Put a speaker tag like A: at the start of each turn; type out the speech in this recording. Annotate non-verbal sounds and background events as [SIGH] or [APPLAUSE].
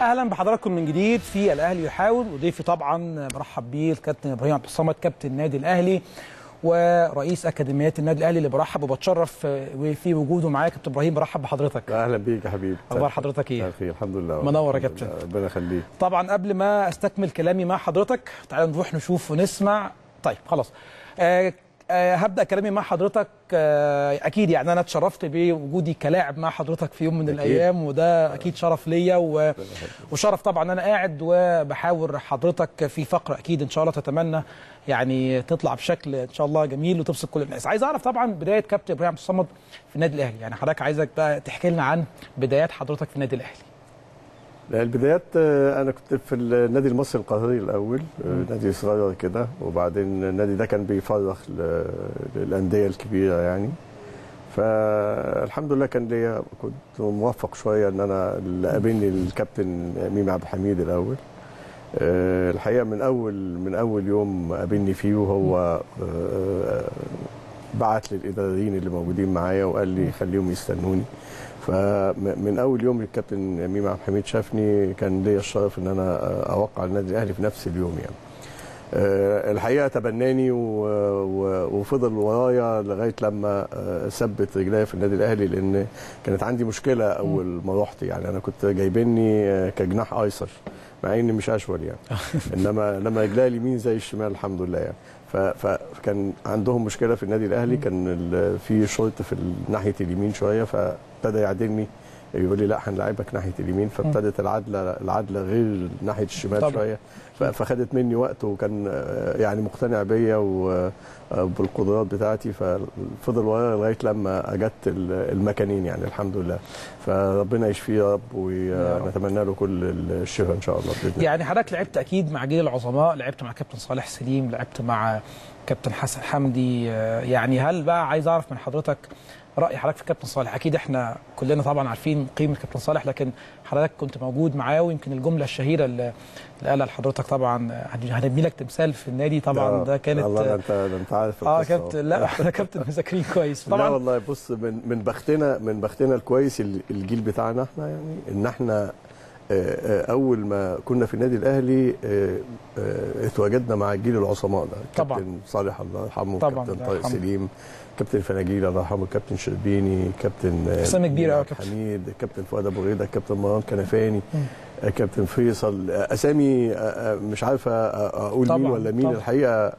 A: أهلا بحضراتكم من جديد في الأهلي يحاول وضيفي طبعا برحب بيه الكابتن إبراهيم عبد الصمد كابتن النادي الأهلي ورئيس اكاديميات النادي الأهلي اللي برحب وبتشرف في وجوده معايا. كابتن إبراهيم برحب بحضرتك.
B: أهلا بيك يا حبيبي.
A: أخبار حضرتك إيه؟
B: بخير الحمد لله.
A: منور يا كابتن.
B: ربنا يخليك.
A: طبعا قبل ما أستكمل كلامي مع حضرتك تعالى نروح نشوف ونسمع. طيب خلاص. آه هبدأ كلامي مع حضرتك أه أكيد يعني أنا اتشرفت بوجودي كلاعب مع حضرتك في يوم من أكيد. الأيام وده أكيد شرف ليا و... [LAUGHS] وشرف طبعا أنا قاعد وبحاور حضرتك في فقرة أكيد إن شاء الله تتمنى يعني تطلع بشكل إن شاء الله جميل وتبسط كل الناس عايز أعرف طبعا بداية كابتن إبراهيم عبد الصمد في النادي الأهلي يعني حضرتك عايزك بقى تحكي لنا عن بدايات حضرتك في النادي الأهلي
B: البدايات أنا كنت في النادي المصري القاهري الأول نادي صغير كده وبعدين النادي ده كان بيفرخ للأندية الكبيرة يعني. فالحمد لله كان ليا كنت موفق شوية إن أنا اللي قابلني الكابتن ميمي عبد الحميد الأول. الحقيقة من أول من أول يوم قابلني فيه وهو بعت للاداريين اللي موجودين معايا وقال لي خليهم يستنوني. فمن أول يوم الكابتن ميمي عبد الحميد شافني كان ليا الشرف إن أنا أوقع النادي الأهلي في نفس اليوم يعني. الحقيقة تبناني وفضل ورايا لغاية لما ثبت رجليا في النادي الأهلي لأن كانت عندي مشكلة أول ما رحت. يعني أنا كنت جايبني كجناح أيسر مع إني مش أشول يعني. [LAUGHS] إنما انما رجليا اليمين زي الشمال الحمد لله يعني. فكان عندهم مشكلة في النادي الأهلي كان في شرط في ناحية اليمين شوية فابتدى يعدلني يقول لي لا هنلعبك ناحية اليمين فابتدت العدله العدله غير ناحية الشمال طبعا. شوية. فخدت مني وقت وكان يعني مقتنع بيا وبالقدرات بتاعتي. ففضل ورايا لغاية لما اجت المكانين يعني الحمد لله. فربنا يشفيه يا رب ونتمنى له كل الشفاء إن شاء الله بإذن الله.
A: يعني حضرتك لعبت أكيد مع جيل العظماء لعبت مع كابتن صالح سليم لعبت مع كابتن حسن حمدي يعني هل بقى عايز أعرف من حضرتك رأي حضرتك في كابتن صالح. أكيد إحنا كلنا طبعا عارفين قيمة كابتن صالح لكن حضرتك كنت موجود معاه ويمكن الجملة الشهيرة اللي قالها لحضرتك طبعا هنبني لك تمثال في النادي. طبعا ده كانت
B: الله ده انت ده أنت عارف
A: آه كابتن لا [LAUGHS] إحنا كابتن مذاكرين كويس.
B: طبعا لا والله بص من من بختنا من بختنا الكويس الجيل بتاعنا إحنا يعني إن إحنا أول ما كنا في النادي الأهلي اتواجدنا مع جيل العظماء كابتن صالح الله يرحمه كابتن طارق سليم كابتن فناجيل الله يرحمه كابتن شربيني كابتن
A: أسامي كبيرة قوي كابتن.
B: حميد كابتن فؤاد أبو غيدة كابتن مروان كنفاني كابتن فيصل أسامي مش عارف
A: أقول
B: مين ولا مين
A: طبعًا.
B: الحقيقة.